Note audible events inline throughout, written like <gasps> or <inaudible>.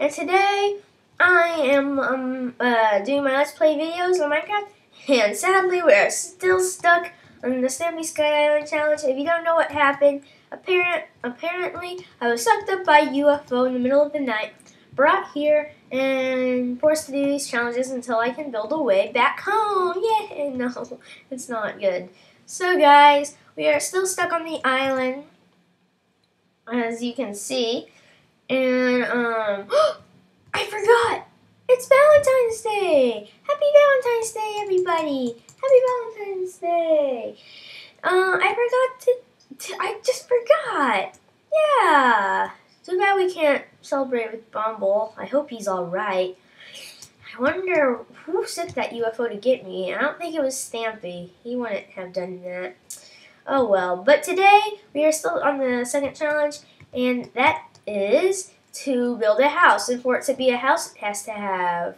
And today I am um, uh, doing my Let's Play videos on Minecraft. And sadly, we are still stuck on the Stampy Sky Island Challenge. If you don't know what happened, apparent, apparently I was sucked up by UFO in the middle of the night, brought here, and forced to do these challenges until I can build a way back home. <laughs> Yeah, no, it's not good. So guys, we are still stuck on the island as you can see. And, um, <gasps> I forgot! It's Valentine's Day! Happy Valentine's Day, everybody! Happy Valentine's Day! Uh, I forgot to, to I just forgot! Yeah! Too bad we can't celebrate with Bumble. I hope he's alright. I wonder who sent that UFO to get me. I don't think it was Stampy. He wouldn't have done that. Oh well. But today, we are still on the second challenge, and that is to build a house. And for it to be a house, it has to have,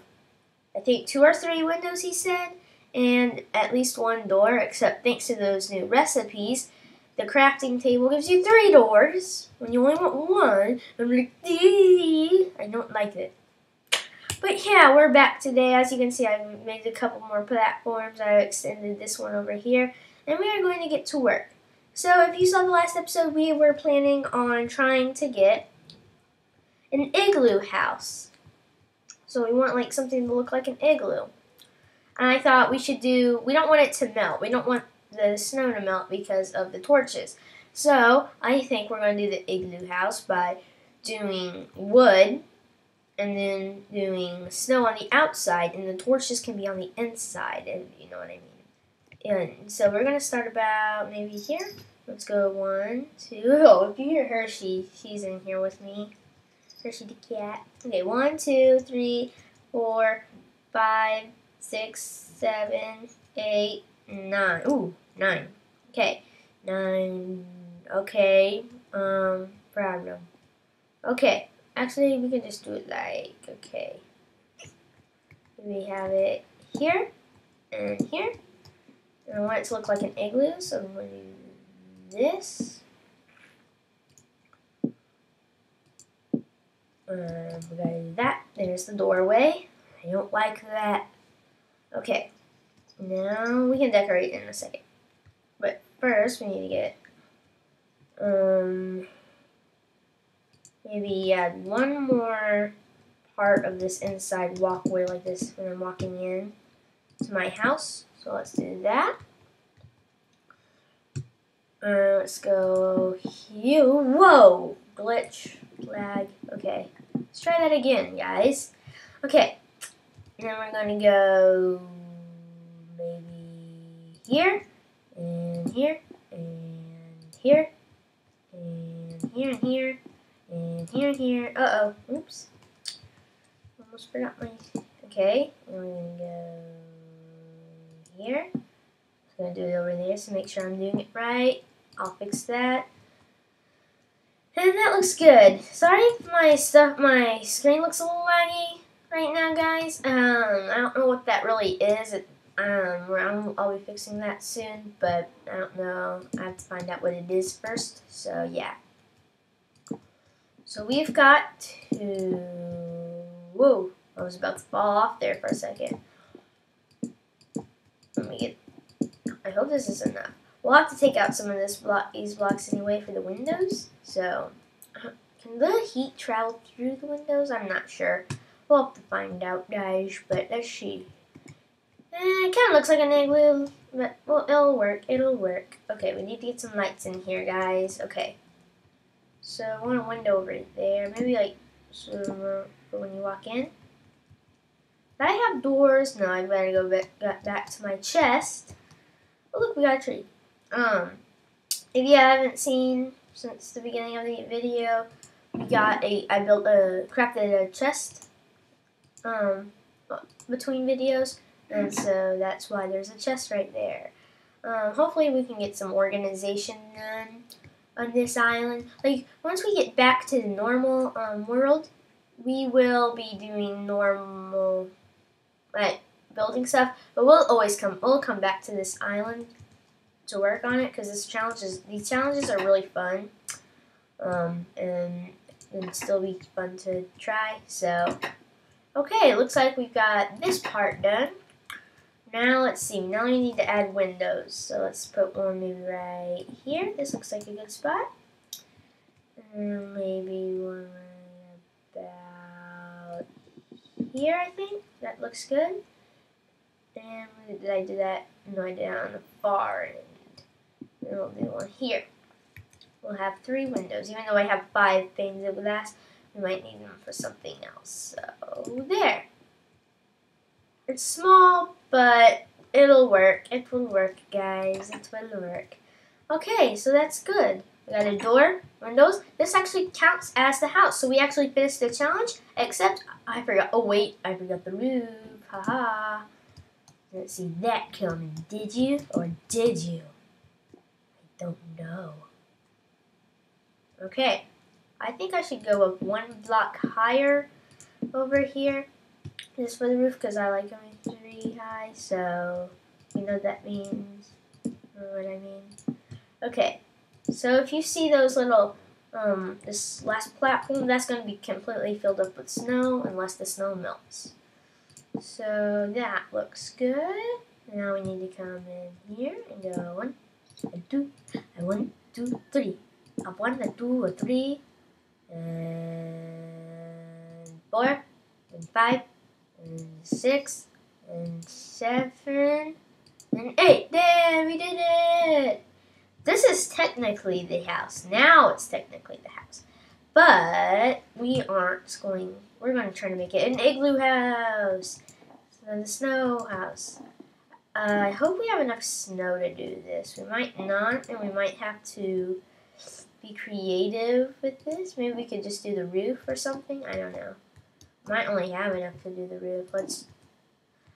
I think, two or three windows, he said, and at least one door, except thanks to those new recipes, the crafting table gives you three doors when you only want one. I'm like, I don't like it. But yeah, we're back today. As you can see, I've made a couple more platforms. I extended this one over here and we are going to get to work. So if you saw the last episode, we were planning on trying to get an igloo house. So we want like something to look like an igloo. And I thought we should do, we don't want it to melt. We don't want the snow to melt because of the torches. So I think we're going to do the igloo house by doing wood and then doing snow on the outside and the torches can be on the inside, if you know what I mean. And so we're going to start about maybe here. Let's go one, two. <laughs> Oh, if you hear Hershey, she's in here with me. The cat. Okay, one, two, three, four, five, six, seven, eight, nine. Ooh, nine. Okay, nine. Okay, um, problem. Okay, actually, we can just do it like, okay. We have it here and here. And I want it to look like an igloo, so I'm going to do this. That. There's the doorway. I don't like that. Okay, now we can decorate in a second. But first, we need to get, um, maybe add one more part of this inside walkway like this when I'm walking in to my house. So let's do that. Uh, let's go here. Whoa! Glitch. Lag. Okay. Let's try that again, guys. Okay. Then we're to go maybe here, and here, and here, and here, and here, and here, and here. Uh-oh. Oops. Almost forgot my... Okay. And we're to go here. I'm to do it over there to make sure I'm doing it right. I'll fix that. And that looks good. Sorry if my stuff, my screen looks a little laggy right now, guys. Um, I don't know what that really is. It, um, I'll be fixing that soon, but I don't know. I have to find out what it is first. So yeah. So we've got to. Whoa! I was about to fall off there for a second. Let me get, I hope this is enough. We'll have to take out some of this block, these blocks anyway for the windows. So, <clears throat> can the heat travel through the windows? I'm not sure. We'll have to find out, guys. But let's see. Eh, it kind of looks like an igloo, but well, it'll work. It'll work. Okay, we need to get some lights in here, guys. Okay. So I want a window over there. Maybe like so when you walk in. I have doors. No, I better go back, back to my chest. Oh, look, we got a tree. Um, if you haven't seen since the beginning of the video, we got a, I built a, crafted a chest, um, between videos, and so that's why there's a chest right there. Um, hopefully we can get some organization done on this island. Like, once we get back to the normal, um, world, we will be doing normal like building stuff. But we'll always come. We'll come back to this island to work on it because this challenge is these challenges are really fun. um, and it'd still be fun to try. So, okay, it looks like we've got this part done. Now let's see. Now we need to add windows. So let's put one maybe right here. This looks like a good spot. And maybe one right about here. I think that looks good. And did I do that? No, I did it on the far end. And we'll do one here. We'll have three windows. Even though I have five panes of glass, we might need them for something else. So there. It's small, but it'll work. It will work, guys. It will work. Okay, so that's good. We got a door, windows. This actually counts as the house. So we actually finished the challenge, except I forgot. Oh, wait, I forgot the roof. Haha. -ha. Didn't see that coming, did you? Or did you? Don't know. Okay, I think I should go up one block higher over here just for the roof because I like going three high, so you know what that means, what I mean. Okay, so if you see those little, um, this last platform, that's going to be completely filled up with snow unless the snow melts. So that looks good. Now we need to come in here and go one, and two, and one, two, three. Up one, and two, and three, and four, and five, and six, and seven, and eight. There, we did it! This is technically the house. Now it's technically the house. But we aren't going, we're going to try to make it an igloo house. then the snow house. Uh, I hope we have enough snow to do this. We might not, and we might have to be creative with this. Maybe we could just do the roof or something. I don't know. Might only have enough to do the roof. Let's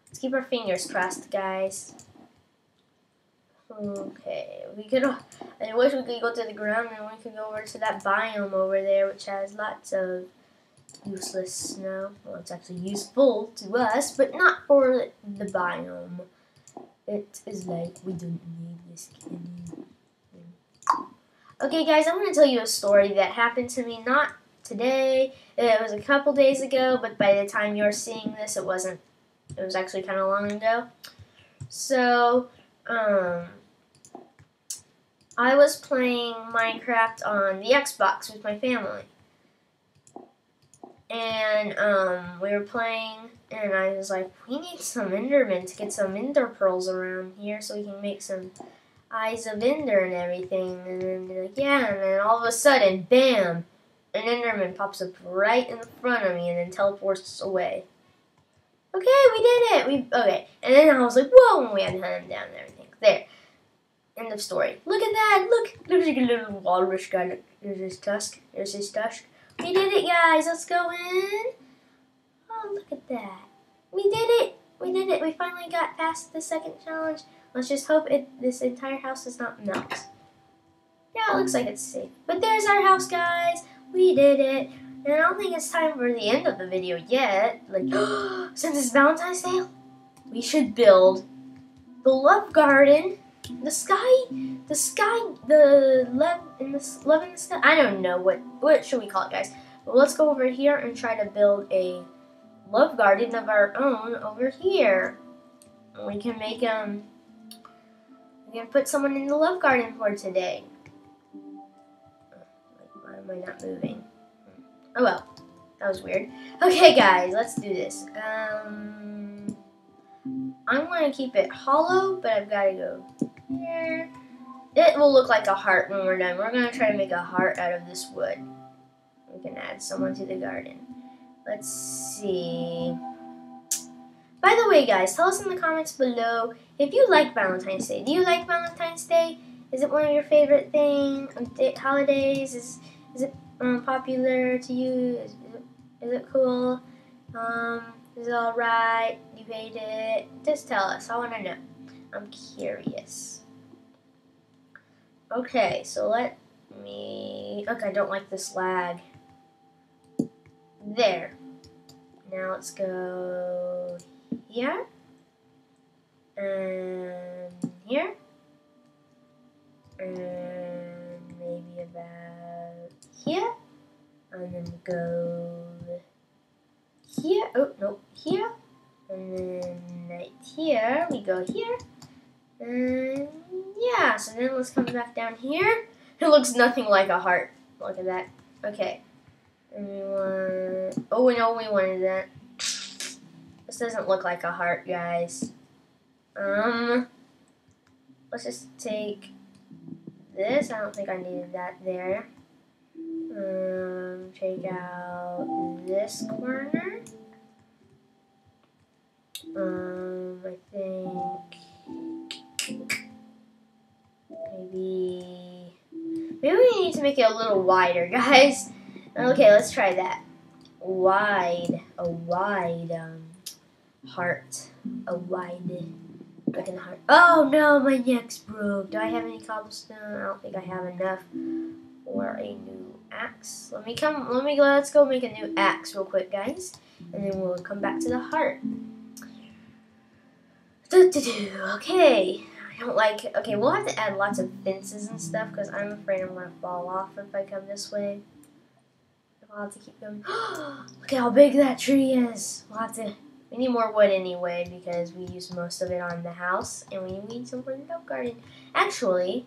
let's keep our fingers crossed, guys. Okay, we could. I wish we could go to the ground and we could go over to that biome over there, which has lots of useless snow. Well, it's actually useful to us, but not for the biome. It is like we don't need this anymore. Okay, guys, I'm going to tell you a story that happened to me not today. It was a couple days ago, but by the time you're seeing this, it wasn't. It was actually kind of long ago. So, um, I was playing Minecraft on the Xbox with my family. And um, we were playing, and I was like, we need some Endermen to get some Ender pearls around here so we can make some Eyes of Ender and everything. And then they're like, yeah, and then all of a sudden, bam, an Enderman pops up right in the front of me and then teleports away. Okay, we did it. We okay, and then I was like, whoa, and we had to hunt him down and everything. There. End of story. Look at that. Look, there's like a little walrus guy. There's his tusk. There's his tusk. We did it, guys. Let's go in. Oh, look at that. We did it. We did it. We finally got past the second challenge. Let's just hope it this entire house does not melt. Yeah, it looks like it's safe. But there's our house, guys. We did it. And I don't think it's time for the end of the video yet. Like, <gasps> since it's Valentine's Day, we should build the love garden, the sky, the sky, the love in the love in the sky. I don't know what what should we call it, guys. But let's go over here and try to build a love garden of our own over here. We can make um. We can put someone in the love garden for today. Why am I not moving? Oh well, that was weird. Okay, guys, let's do this. Um, I'm to keep it hollow, but I've got to go here. It will look like a heart when we're done. We're to try to make a heart out of this wood. We can add someone to the garden. Let's see. By the way, guys, tell us in the comments below if you like Valentine's Day. Do you like Valentine's Day? Is it one of your favorite things? Holidays? Is is it um, popular to you? Is, is, it, cool? Um, is it alright? You hate it? Just tell us. I want to know. I'm curious. Okay, so let me... Okay, I don't like this lag. There. Now let's go here. And here. And maybe about here and then go here. Oh, no, here. And then right here, we go here. And yeah, so then let's come back down here. It looks nothing like a heart. Look at that. Okay. And we want, oh, we know we wanted that. This doesn't look like a heart, guys. Um, let's just take this. I don't think I needed that there. Um, take out this corner. Um, I think maybe maybe we need to make it a little wider, <laughs> guys. Okay, let's try that. Wide, a wide um, heart, a wide looking heart. Oh no, my neck's broke. Do I have any cobblestone? I don't think I have enough. Or a new axe. Let me come. Let me. Go let's go make a new axe real quick, guys, and then we'll come back to the heart. Do, do, do. Okay. I don't like. Okay, we'll have to add lots of fences and stuff because I'm afraid I'm gonna fall off if I come this way. I'll have to keep going. <gasps> Look how big that tree is. We'll have to. We need more wood anyway because we use most of it on the house, and we need some for the garden. Actually,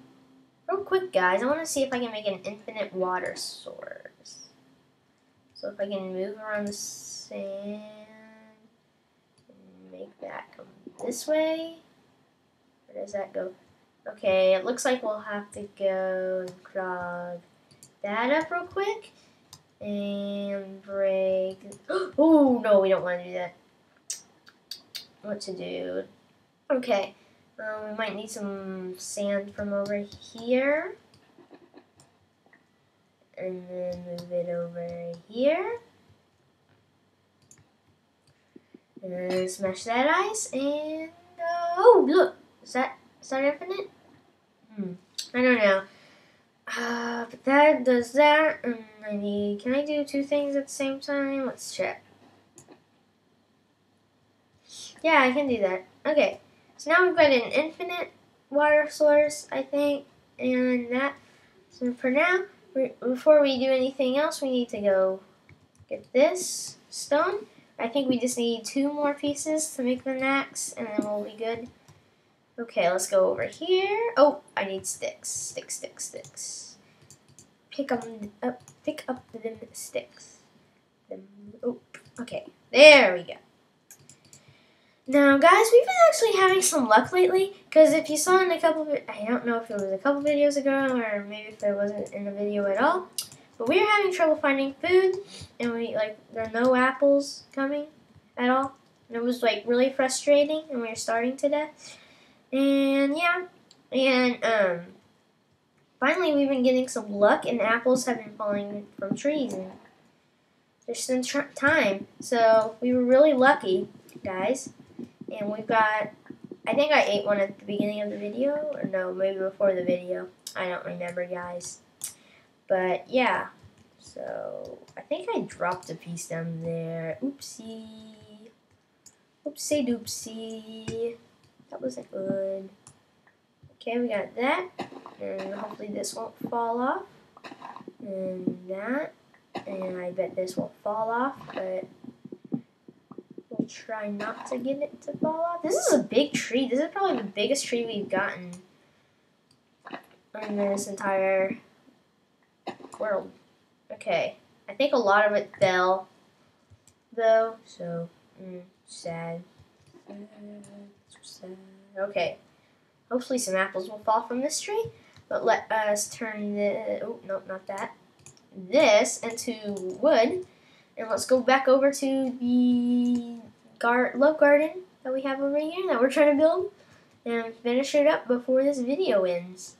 real quick, guys, I want to see if I can make an infinite water source. So if I can move around the sand, and make that come this way. Where does that go? Okay, it looks like we'll have to go and clog that up real quick and break. <gasps> Oh no, we don't want to do that. What to do? Okay, um, we might need some sand from over here, and then move it over here, and smash that ice. And uh, oh, look, is that is that infinite? Hmm, I don't know. Uh, but that does that, and I need, can I do two things at the same time? Let's check. Yeah, I can do that. Okay, so now we've got an infinite water source, I think, and that. So for now, before we do anything else, we need to go get this stone. I think we just need two more pieces to make the axe, and then we'll be good. Okay, let's go over here. Oh, I need sticks. Sticks, sticks, sticks. Pick up, up pick up the sticks. Them, oh, okay. There we go. Now, guys, we've been actually having some luck lately, because if you saw in a couple, I don't know if it was a couple videos ago, or maybe if it wasn't in the video at all, but we are having trouble finding food, and we, like, there are no apples coming at all, and it was, like, really frustrating, and we were starving to death. And yeah, and um, finally we've been getting some luck, and apples have been falling from trees, and just in time. So we were really lucky, guys. And we've got, I think I ate one at the beginning of the video, or no, maybe before the video. I don't remember, guys. But yeah, so I think I dropped a piece down there. Oopsie. Oopsie doopsie. That wasn't good. Okay, we got that. And hopefully this won't fall off. And that. And I bet this won't fall off, but we'll try not to get it to fall off. This is a big tree. This is probably the biggest tree we've gotten in this entire world. Okay. I think a lot of it fell, though, so, mm, sad. Okay. Hopefully some apples will fall from this tree. But let us turn the, oh, no, not that, this into wood. And let's go back over to the gar love garden that we have over here that we're trying to build. And finish it up before this video ends.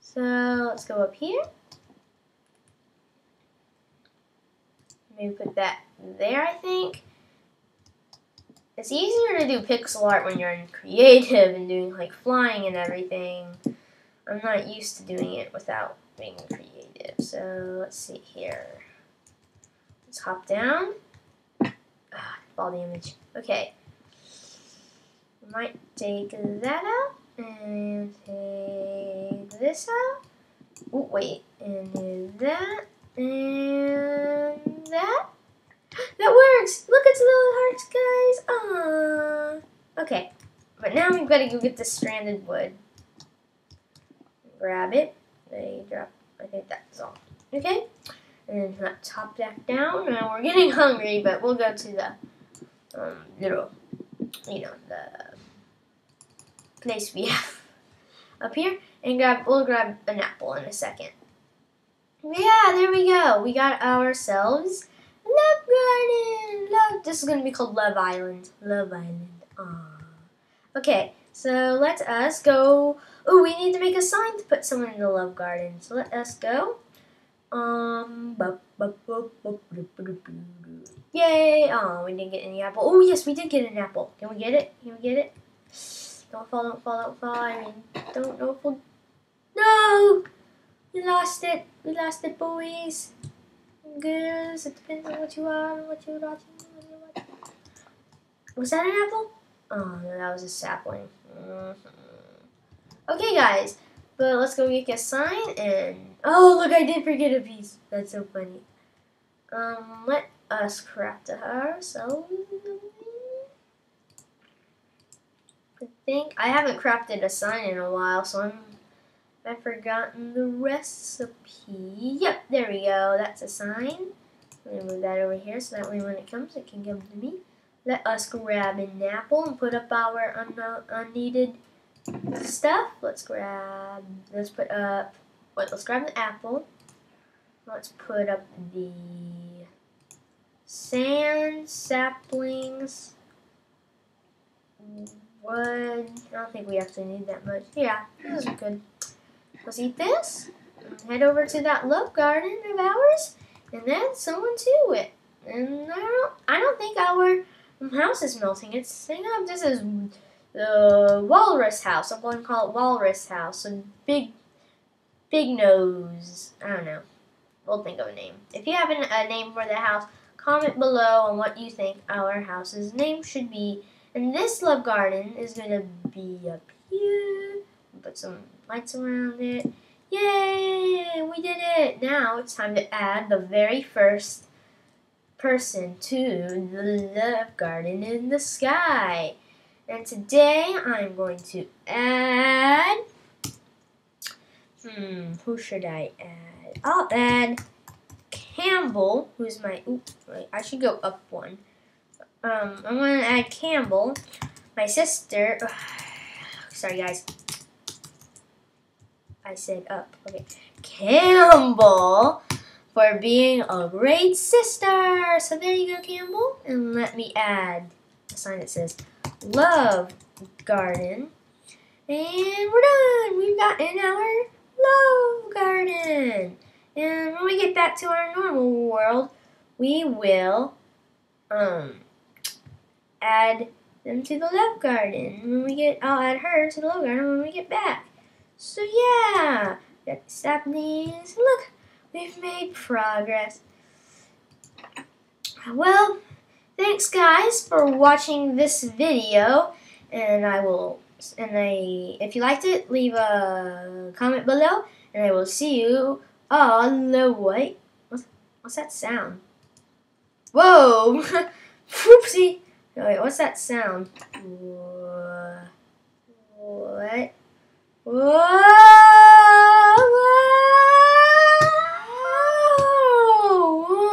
So let's go up here. Maybe put that there, I think. It's easier to do pixel art when you're in creative and doing like flying and everything. I'm not used to doing it without being creative. So let's see here. Let's hop down. Ah, the image. Okay. Might take that out and take this out. Oh, wait, and do that And that that works. Look, at it's little hearts, guys. Ah. Okay, but now we've got to go get the stranded wood. Grab it. They drop. I think that's all. Okay. And let's hop back down. Now we're getting hungry, but we'll go to the um, little, you know, the place we have <laughs> up here and grab. We'll grab an apple in a second. Yeah, there we go. We got ourselves Love Garden. Love. This is gonna be called Love Island. Love Island. Aww. Okay, so let us go. Oh, we need to make a sign to put someone in the Love Garden. So let us go. Um. Yay! Oh, we didn't get any apple. Oh, yes, we did get an apple. Can we get it? Can we get it? Don't fall, don't fall, don't fall. I mean, don't know if we'll... No! We lost it. We lost it, boys. Girls, it depends on what you are and what you're watching. Was that an apple? Oh, no, that was a sapling. Mm -hmm. Okay, guys. But let's go make a sign and... Oh, look, I did forget a piece. That's so funny. Um, let us craft a ourselves. I think I haven't crafted a sign in a while, so I'm I've forgotten the recipe. Yep, there we go. That's a sign. Let me move that over here so that way when it comes, it can come to me. Let us grab an apple and put up our un unneeded stuff. Let's grab, let's put up, wait, let's grab the apple. Let's put up the sand, saplings, wood. I don't think we actually need that much. Yeah, this is good. Let's eat this. Head over to that love garden of ours and then someone to it. And I don't, I don't think our house is melting. It's saying up this is the walrus house. I'm going to call it walrus house. A big, big nose. I don't know. We'll think of a name. If you have an, a name for the house, comment below on what you think our house's name should be. And this love garden is going to be up here. Put some lights around it. Yay! We did it! Now it's time to add the very first person to the love garden in the sky. And today I'm going to add. Hmm, who should I add? I'll add Campbell, who's my. Oops, wait, I should go up one. Um, I'm going to add Campbell, my sister. Ugh, <sighs> sorry, guys. I said up. Okay. Campbell for being a great sister. So there you go, Campbell. And let me add a sign that says Love Garden. And we're done. We've got in our Love Garden. And when we get back to our normal world, we will um add them to the Love Garden. When we get, I'll add her to the Love Garden when we get back. So yeah, that's saplings. Look, we've made progress. Well, thanks guys for watching this video, and I will, and I, if you liked it, leave a comment below, and I will see you on the way. What's, what's that sound? Whoa! <laughs> Whoopsie! wait, what's that sound? What? Whoa!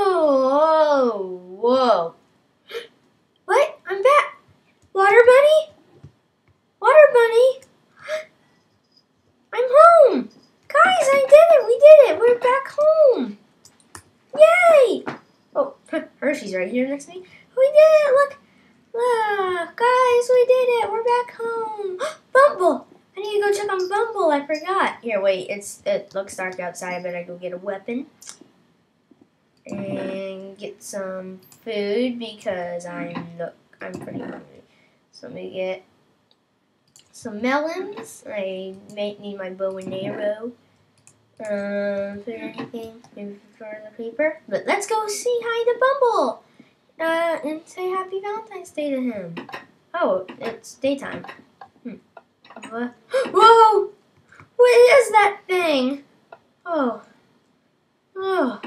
Whoa! Whoa! What? I'm back! Water Bunny? Water Bunny? I'm home! Guys, I did it! We did it! We're back home! Yay! Oh, <laughs> Hershey's right here next to me. We did it! Look! Look! Guys, we did it! We're back home! <gasps> Bumble! I need to go check on Bumble. I forgot. Here, wait. It's it looks dark outside. But I better go get a weapon and get some food because I'm look I'm pretty hungry. So let me get some melons. I may need my bow and arrow. Um, for anything, maybe for the paper. But let's go see hi to Bumble. Uh, and say happy Valentine's Day to him. Oh, it's daytime. Whoa! What is that thing? Oh. Oh.